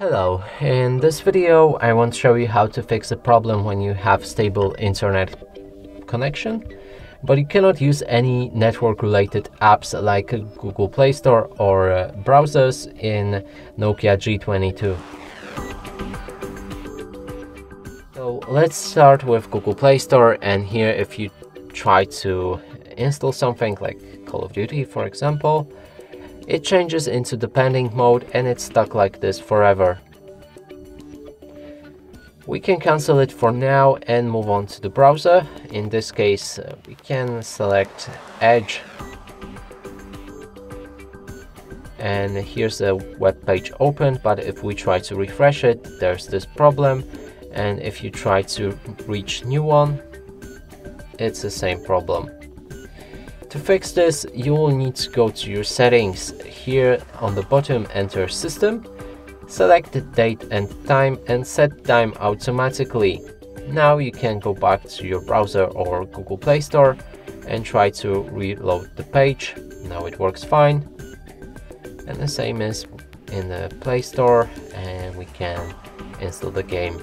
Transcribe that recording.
Hello, in this video I want to show you how to fix a problem when you have stable internet connection but you cannot use any network related apps like Google Play Store or uh, browsers in Nokia G22. So let's start with Google Play Store and here if you try to install something like Call of Duty for example it changes into the pending mode and it's stuck like this forever. We can cancel it for now and move on to the browser. In this case, uh, we can select Edge. And here's the web page opened, but if we try to refresh it, there's this problem. And if you try to reach new one, it's the same problem. To fix this, you will need to go to your settings. Here on the bottom, enter system, select the date and time and set time automatically. Now you can go back to your browser or Google Play Store and try to reload the page. Now it works fine. And the same is in the Play Store and we can install the game.